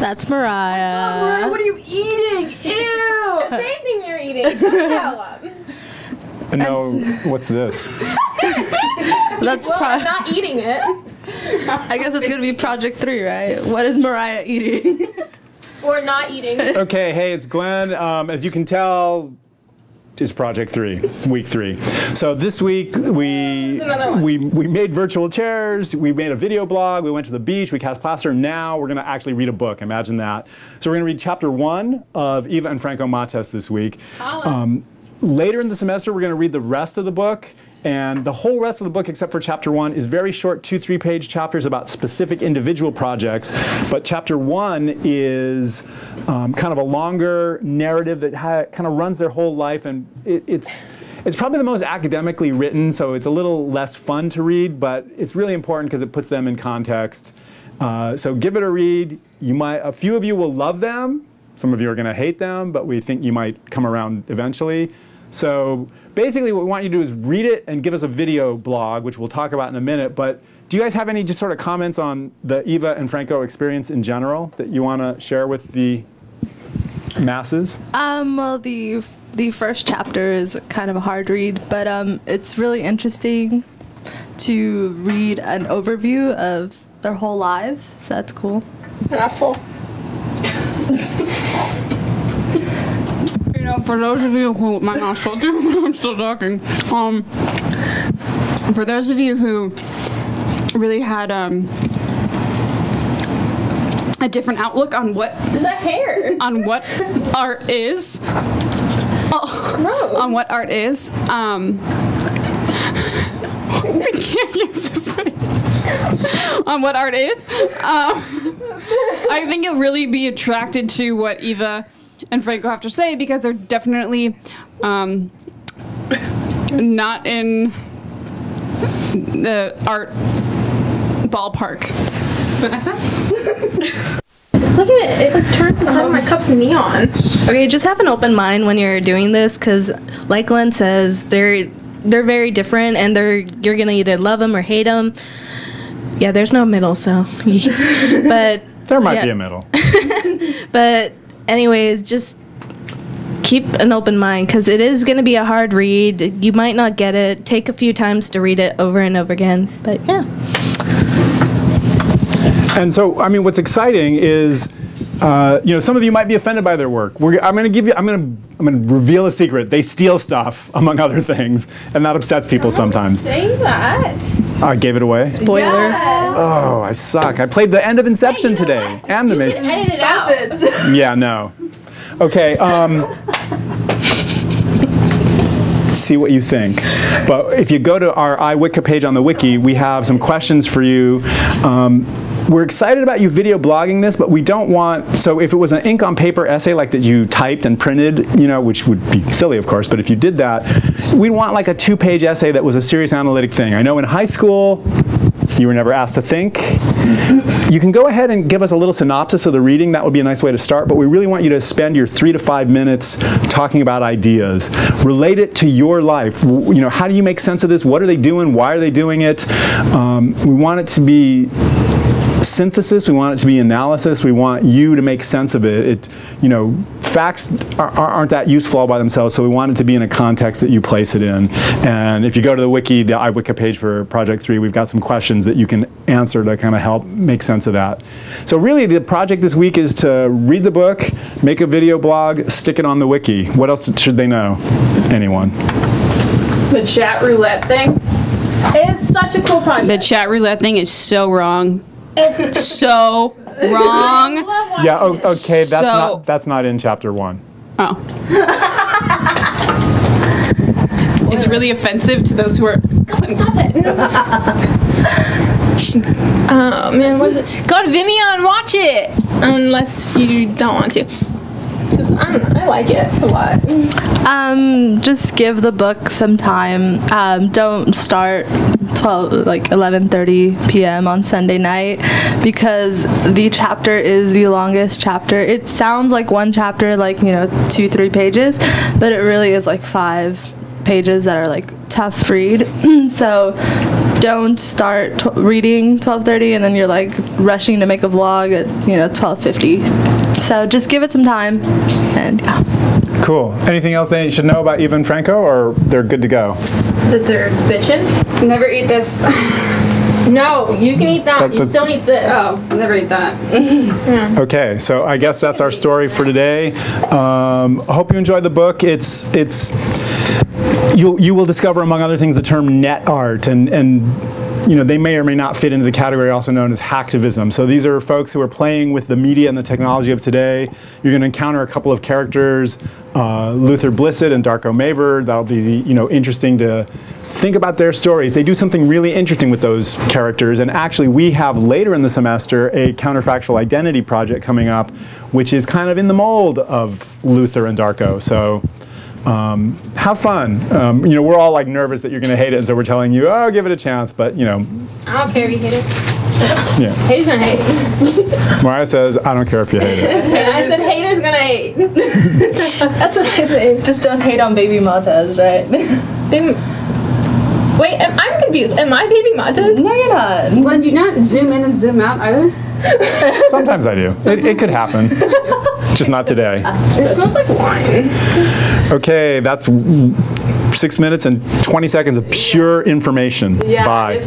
That's Mariha. what are you eating? Ew! Same thing you're eating. Shut the hell. No, what's this? That's Well, I'm not eating it. I guess it's gonna be project three, right? What is Mariha eating? Or not eating. Okay, hey, it's Glenn. Um, as you can tell, it's project three, week three. So this week we we we made virtual chairs. We made a video blog. We went to the beach. We cast plaster. Now we're gonna actually read a book. Imagine that. So we're gonna read chapter one of Eva and Franco Mattes this week. Um, later in the semester, we're going to read the rest of the book. And the whole rest of the book, except for chapter one, is very short, two, three page chapters about specific individual projects. But chapter one is um, kind of a longer narrative that ha- kind of runs their whole life. And it, it's, it's probably the most academically written, so it's a little less fun to read, but it's really important because it puts them in context. Uh, so give it a read. You might, a few of you will love them. Some of you are going to hate them, but we think you might come around eventually. So basically, what we want you to do is read it and give us a video blog, which we'll talk about in a minute. But do you guys have any just sort of comments on the Eva and Franco experience in general that you want to share with the masses? Um, well, the the first chapter is kind of a hard read, but um, it's really interesting to read an overview of their whole lives. So that's cool. Asshole. You for those of you who might not still do, I'm still talking. Um, for those of you who really had um a different outlook on what Is that hair? on what art is, oh, on what art is, um, I can't use this one. on what art is, um, I think you'll really be attracted to what Eva and Franco have to say because they're definitely um, not in the art ballpark. Vanessa? Look at it. It like turns the side of my cups neon. Okay, just have an open mind when you're doing this, because like Glenn says, they're they're very different, and they're you're gonna either love them or hate them. Yeah, there's no middle, so. but There might yeah. be a middle. But anyways, just keep an open mind because it is going to be a hard read. You might not get it. Take a few times to read it over and over again. But yeah. And so, I mean, what's exciting is, uh, you know, some of you might be offended by their work. We're, I'm going to give you, I'm going to, I'm going to reveal a secret. They steal stuff, among other things, and that upsets people sometimes. Say that. I gave it away. Spoiler. Oh, I suck. I played the end of Inception Hey, you know today, what? and the You main. can edit it out. Yeah, no. Okay. Um, see what you think. But if you go to our iWiki page on the wiki, we have some questions for you. Um, we're excited about you video blogging this, but we don't want, so if it was an ink on paper essay like that you typed and printed, you know, which would be silly of course, but if you did that, we'd want like a two page essay that was a serious analytic thing. I know in high school, you were never asked to think. You can go ahead and give us a little synopsis of the reading. That would be a nice way to start. But we really want you to spend your three to five minutes talking about ideas. Relate it to your life. You know, how do you make sense of this? What are they doing? Why are they doing it? Um, we want it to be synthesis. We want it to be analysis. We want you to make sense of it. It, you know, facts are, aren't that useful all by themselves. So we want it to be in a context that you place it in. And if you go to the wiki, the iWiki page for Project Three, we've got some questions that you can answer to kind of help make sense of that. So really, the project this week is to read the book, make a video blog, stick it on the wiki. What else should they know? Anyone? The chat roulette thing. It's such a cool project. The chat roulette thing is so wrong. It's So wrong. Yeah. Oh, okay. That's So- not that's not in chapter one. Oh. it's really offensive to those who are. Stop it. oh man, what is it? Go to Vimeo and watch it. Unless you don't want to. I like it a lot. Um, just give the book some time. Um, don't start 12 like 11:30 p.m. on Sunday night because the chapter is the longest chapter. It sounds like one chapter like, you know, 2-3 pages, but it really is like 5 pages that are like tough read. so don't start t- reading 12:30 and then you're like rushing to make a vlog at you know 12:50. So just give it some time, and yeah. Cool. Anything else they should know about Eva and Franco, or they're good to go? That they're bitching. Never eat this. No, you can eat that. That- you just don't eat this. Oh, never eat that. Okay, so I guess that's our story for today. Um, I hope you enjoyed the book. It's it's you you will discover among other things the term net art and and you know they may or may not fit into the category also known as hacktivism. So these are folks who are playing with the media and the technology of today. You're going to encounter a couple of characters, uh, Luther Blissett and Darko Maver. That'll be you know interesting to think about their stories. They do something really interesting with those characters. And actually, we have later in the semester a counterfactual identity project coming up, which is kind of in the mold of Luther and Darko. So um, have fun. Um, you know, we're all like nervous that you're going to hate it, and so we're telling you, oh, give it a chance. But you know, I don't care if you hate it. yeah. Haters gonna hate. Mariha says, I don't care if you hate it. And I said haters gonna hate. That's what I say. Just don't hate on baby Montez, right? Baby- Wait, am, I'm confused. Am I baby Montez? no, you're not. Glenn, do you not zoom in and zoom out either? Sometimes I do. It, it could happen. Just not today. It smells like wine. Okay, that's six minutes and 20 seconds of pure information. Yeah, Bye.